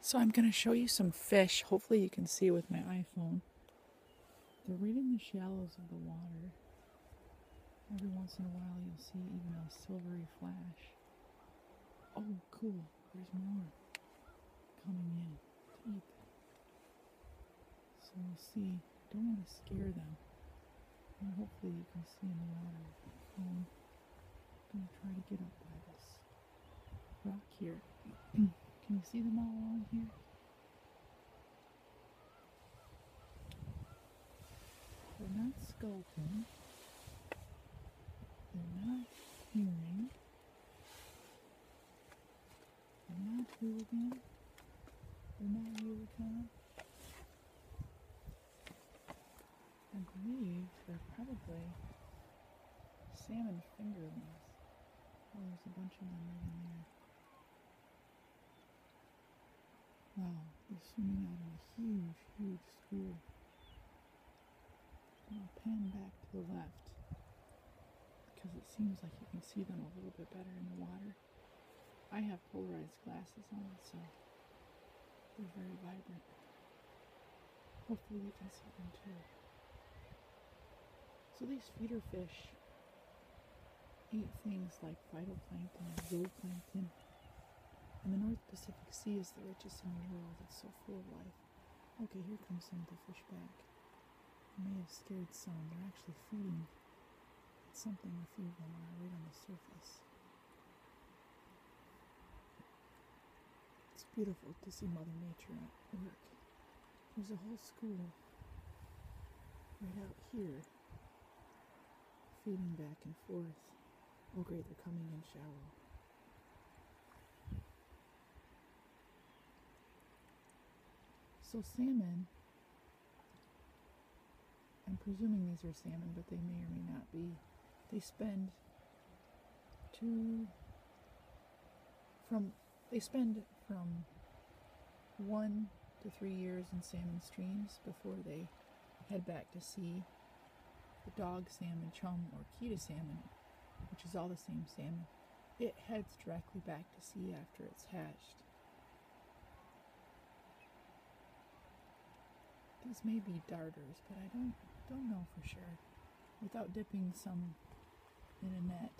So I'm going to show you some fish. Hopefully you can see with my iPhone. They're right in the shallows of the water. Every once in a while you'll see even a silvery flash. Oh, cool. There's more coming in to eat them. So we'll see. I Don't want to scare them. And hopefully you can see in the water. Um, I'm going to try to get up by this rock here. Can you see them all along here? They're not scoping. They're not herring. They're not hooligan. They're not hooligan. I believe they're probably salmon fingerlings. Oh, there's a bunch of them right in there. Oh, wow, they're swimming out in a huge, huge school. I'll pan back to the left because it seems like you can see them a little bit better in the water. I have polarized glasses on, so they're very vibrant. Hopefully you can see them too. So these feeder fish eat things like phytoplankton and zooplankton and the North Pacific Sea is the richest in the world. It's so full of life. Okay, here comes some of the fish back. I may have scared some. They're actually feeding. It's something a few of them are right on the surface. It's beautiful to see Mother Nature at work. There's a whole school right out here feeding back and forth. Oh great, they're coming in shallow. So salmon, I'm presuming these are salmon, but they may or may not be. They spend two from they spend from one to three years in salmon streams before they head back to sea. The dog salmon, chum, or Keta salmon, which is all the same salmon, it heads directly back to sea after it's hatched. These may be darters, but I don't don't know for sure. Without dipping some in a net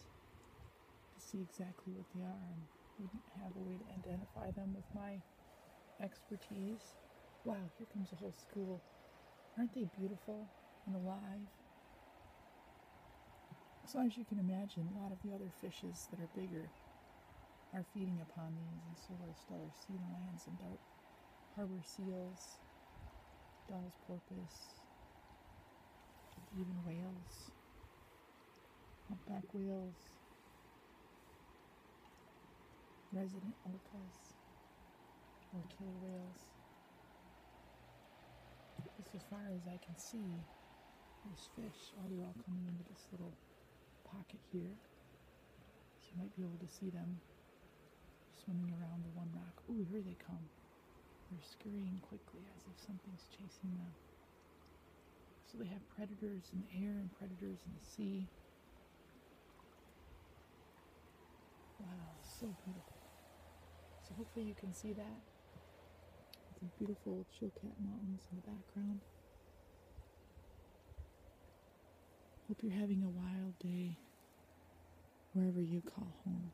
to see exactly what they are and wouldn't have a way to identify them with my expertise. Wow, here comes a whole school. Aren't they beautiful and alive? So as you can imagine, a lot of the other fishes that are bigger are feeding upon these, and so are Steller sea lions and dark harbor seals, Dall's porpoise, even whales, humpback whales, resident orcas, or killer whales. Just as far as I can see, there's fish. Oh, they're all coming into this little pocket here. So you might be able to see them swimming around the one rock. Ooh, here they come. They're scurrying quickly as if something's chasing them. So they have predators in the air and predators in the sea. Wow, so beautiful. So hopefully you can see that. The beautiful Chilkat Mountains in the background. Hope you're having a wild day wherever you call home.